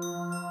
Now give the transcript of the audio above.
Música